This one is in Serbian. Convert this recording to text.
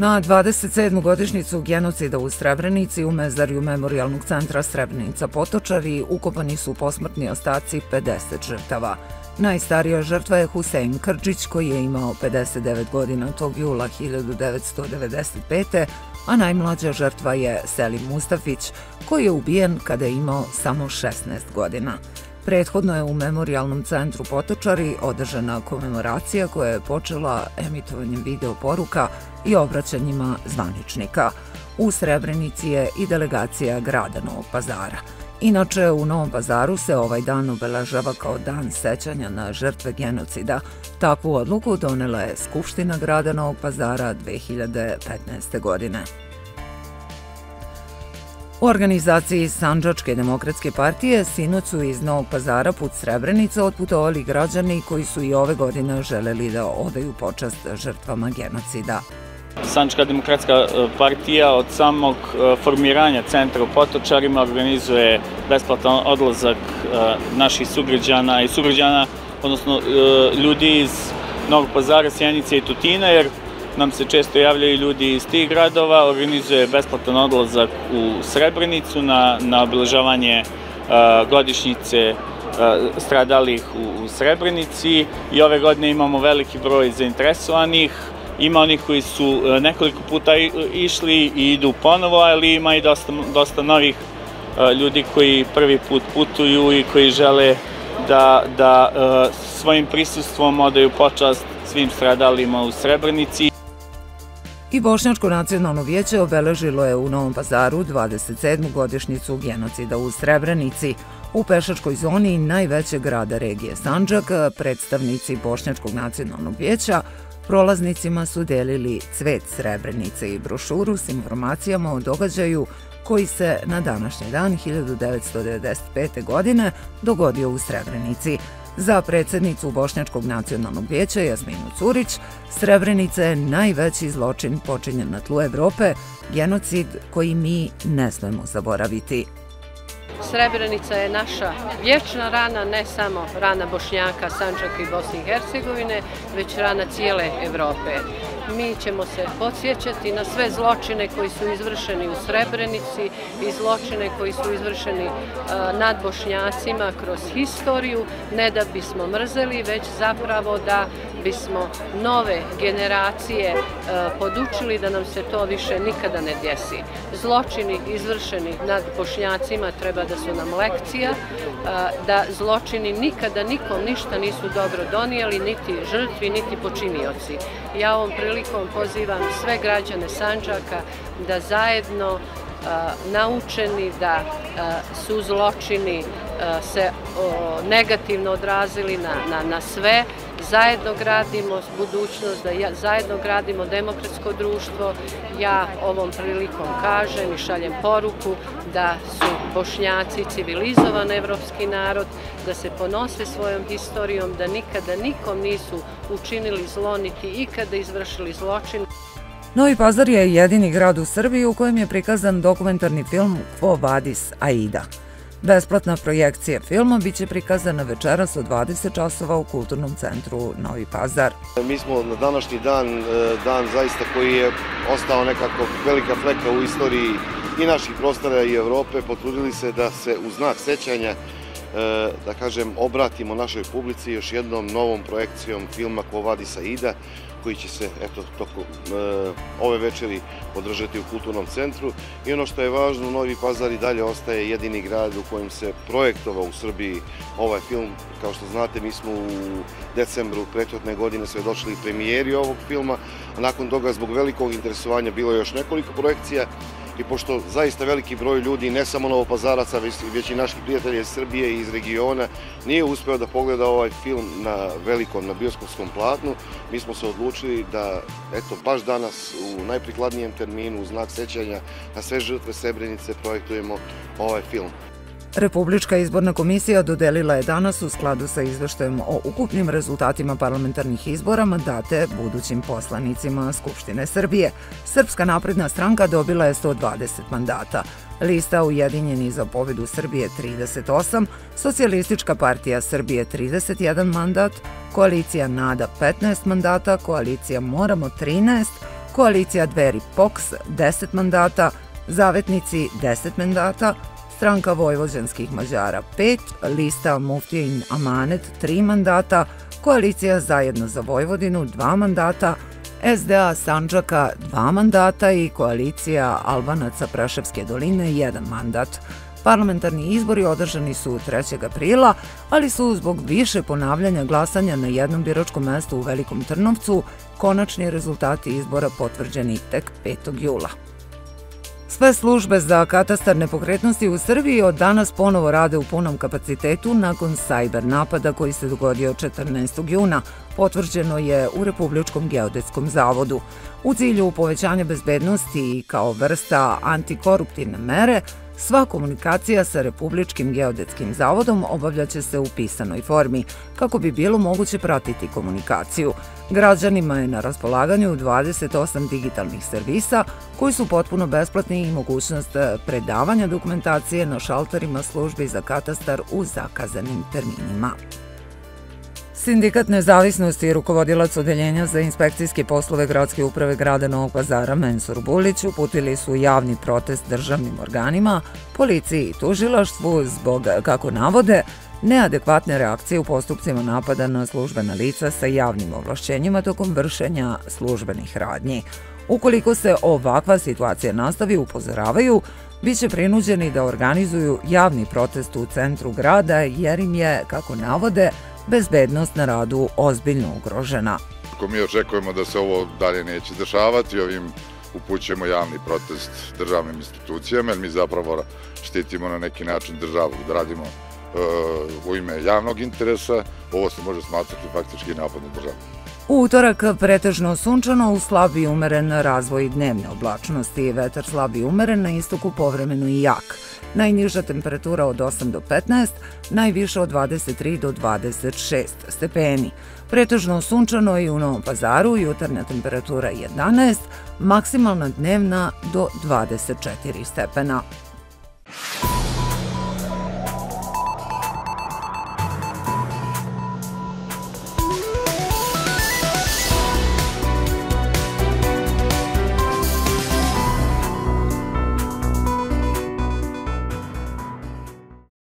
Na 27. godišnicu genocida u Srebrenici u mezarju Memorialnog centra Srebrenica Potočari ukopani su posmrtni ostaci 50 žrtava. Najstarija žrtva je Husein Krđić koji je imao 59 godina tog jula 1995. a najmlađa žrtva je Selim Mustafić koji je ubijen kada je imao samo 16 godina. Prethodno je u Memorialnom centru Potočari održana komemoracija koja je počela emitovanjem video poruka i obraćanjima zvaničnika. U Srebrenici je i delegacija grada Novog pazara. Inače, u Novom pazaru se ovaj dan obeležava kao dan sećanja na žrtve genocida. Takvu odluku donela je Skupština grada Novog pazara 2015. godine. U organizaciji Sanđačke demokratske partije sinoć su iz Novog pazara put Srebrenica otputovali građani koji su i ove godine želeli da odaju počast žrtvama genocida. Sančka demokratska e, partija od samog e, formiranja centra u Potočarima organizuje besplatan odlazak e, naših sugrađana i sugrađana, odnosno ljudi iz Novog pazara, Sjenice i Tutina, jer nam se često javljaju ljudi iz tih gradova, organizuje besplatan odlazak u Srebrenicu na, na obeležavanje godišnjice stradalih u, u Srebrenici i ove godine imamo veliki broj zainteresovanih, Ima onih koji su e, nekoliko puta išli i idu ponovo, ali ima i dosta, dosta novih e, ljudi koji prvi put putuju i koji žele da, da e, svojim prisustvom odaju počast svim stradalima u Srebrenici. I Bošnjačko nacionalno vijeće obeležilo je u Novom pazaru 27. godišnicu genocida u Srebrenici. U pešačkoj zoni najvećeg grada regije Sanđak predstavnici Bošnjačkog nacionalnog vijeća Prolaznicima su delili cvet Srebrenice i brošuru s informacijama o događaju koji se na današnji dan 1995. godine dogodio u Srebrenici. Za predsednicu Bošnjačkog nacionalnog vijeća Jasminu Curić, Srebrenica je najveći zločin počinjen na tlu Evrope, genocid koji mi ne smemo zaboraviti. Srebrenica je naša vječna rana, ne samo rana Bošnjaka, Sančaka i Bosne i Hercegovine, već rana cijele Evrope. Mi ćemo se podsjećati na sve zločine koji su izvršeni u Srebrenici i zločine koji su izvršeni e, nad Bošnjacima kroz historiju, ne da bismo mrzeli, već zapravo da bismo nove generacije e, podučili da nam se to više nikada ne desi. Zločini izvršeni nad Bošnjacima treba da su nam lekcija, e, da zločini nikada nikom ništa nisu dobro donijeli, niti žrtvi, niti počinioci. Ja ovom prilikom pozivam sve građane Sanđaka da zajedno naučeni da su zločini se negativno odrazili na, na, na sve, zajedno gradimo budućnost, da zajedno gradimo demokratsko društvo. Ja ovom prilikom kažem i šaljem poruku da su bošnjaci civilizovan evropski narod, da se ponose svojom historijom, da nikada nikom nisu učinili zlo, niti ikada izvršili zločin. Novi Pazar je jedini grad u Srbiji u kojem je prikazan dokumentarni film Quo Vadis Aida. Besplatna projekcija filma biće prikazana večeras od 20 časova u Kulturnom centru Novi Pazar. Mi smo na današnji dan, e, dan zaista koji je ostao nekako velika fleka u istoriji i naših prostora i Evrope, potrudili se da se u znak sećanja da kažem, obratimo našoj publici još jednom novom projekcijom filma Ko vadi Saida, koji će se eto, toko e, ove večeri održati u kulturnom centru. I ono što je važno, Novi Pazar i dalje ostaje jedini grad u kojem se projektovao u Srbiji ovaj film. Kao što znate, mi smo u decembru prethodne godine svedočili premijeri ovog filma, a nakon toga zbog velikog interesovanja bilo je još nekoliko projekcija i pošto zaista veliki broj ljudi, ne samo novopazaraca, već i naših prijatelja iz Srbije i iz regiona, nije uspeo da pogleda ovaj film na velikom, na bioskopskom platnu, mi smo se odlučili da, eto, baš danas u najprikladnijem terminu, u znak sećanja na sve žrtve Srebrenice, projektujemo ovaj film. Republička izborna komisija dodelila je danas u skladu sa izveštajem o ukupnim rezultatima parlamentarnih izbora mandate budućim poslanicima Skupštine Srbije. Srpska napredna stranka dobila je 120 mandata. Lista Ujedinjeni za pobedu Srbije 38, Socijalistička partija Srbije 31 mandat, koalicija NADA 15 mandata, koalicija Moramo 13, koalicija Dveri POKS 10 mandata, Zavetnici 10 mandata, Stranka vojvođanskih Mađara 5, lista Muftijin Amanet 3 mandata, koalicija Zajedno za Vojvodinu 2 mandata, SDA Sanđaka 2 mandata i koalicija Albanaca Praševske doline 1 mandat. Parlamentarni izbori održani su 3. aprila, ali su zbog više ponavljanja glasanja na jednom biračkom mestu u Velikom Trnovcu konačni rezultati izbora potvrđeni tek 5. jula. Sve službe za katastar nepokretnosti u Srbiji od danas ponovo rade u punom kapacitetu nakon sajber napada koji se dogodio 14. juna, potvrđeno je u Republičkom geodetskom zavodu. U cilju povećanja bezbednosti i kao vrsta antikoruptivne mere, Sva komunikacija sa Republičkim geodetskim zavodom obavljaće se u pisanoj formi, kako bi bilo moguće pratiti komunikaciju. Građanima je na raspolaganju 28 digitalnih servisa koji su potpuno besplatni i mogućnost predavanja dokumentacije na šalterima službi za katastar u zakazanim terminima. Sindikat nezavisnosti i rukovodilac Odeljenja za inspekcijske poslove Gradske uprave grada Novog pazara Mensur Bulić uputili su javni protest državnim organima, policiji i tužilaštvu zbog, kako navode, neadekvatne reakcije u postupcima napada na službena lica sa javnim ovlašćenjima tokom vršenja službenih radnji. Ukoliko se ovakva situacija nastavi, upozoravaju, bit će prinuđeni da organizuju javni protest u centru grada jer im je, kako navode, bezbednost na radu ozbiljno ugrožena. Ako mi očekujemo da se ovo dalje neće dešavati, ovim upućujemo javni protest državnim institucijama, jer mi zapravo štitimo na neki način državu, da radimo uh, u ime javnog interesa, ovo se može smatrati faktički napad na državu. U utorak pretežno sunčano u slabi umeren razvoj dnevne oblačnosti, vetar slabi umeren na istoku povremeno i jak. Najniža temperatura od 8 do 15, najviša od 23 do 26 stepeni. Pretežno sunčano i u Novom pazaru, jutarnja temperatura 11, maksimalna dnevna do 24 stepena.